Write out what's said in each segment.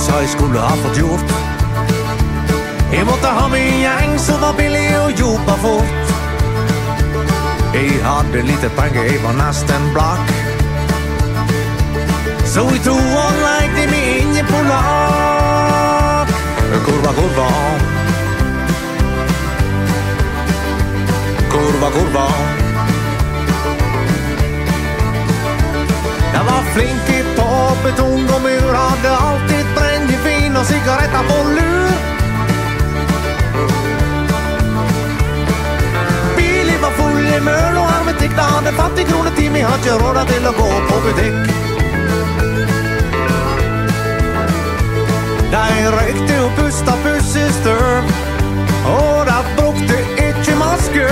sa jeg skulle ha fått gjort. Jeg måtte ha meg gjeng som var billig og jobba fort. Jeg hadde lite penger, jeg var nesten blakk. Så i to år leide meg inne på lag. Kurva, kurva. Kurva, kurva. Jeg var flink på betong og mur, i møl og hermetikk, da hadde fattig kronetime, vi har ikke råd til å gå på butikk. De røykte og pusta pussestøv, og de brukte ikke maske.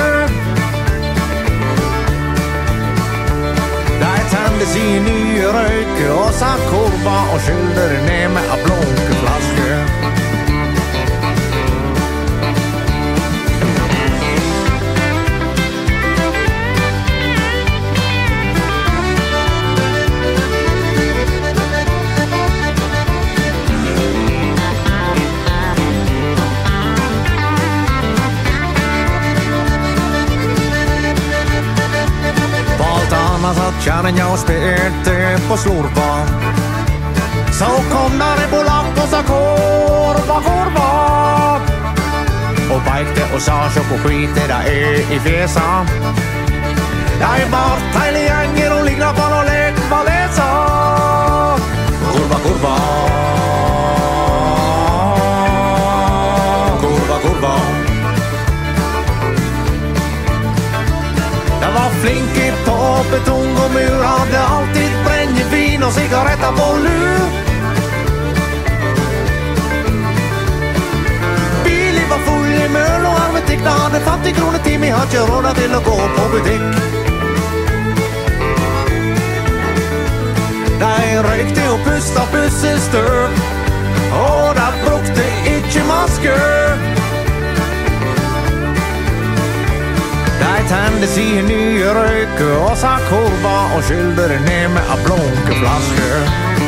De tente sin nye røyk og sa kurva og det ned med ei kjerringa og spilte på slurva. Så kom der en polakk og sa korva, korva. Og peikte og sa sjå hvor hvite de er i fjesa. De vart heile gjengen og ligna på noe lek valesa. Korva, korva. Korva, korva. De var flinke på betong sigaretter på lur. Bilen var full i møl og hermetikk, da hadde fattig kronetime, har ikke råd til å gå på butikk. De røykte og pusta pussestøv, og de brukte ikke maske. De tente sine nye røyk og sa kurva og skylte det ned med ei blunkeflaske.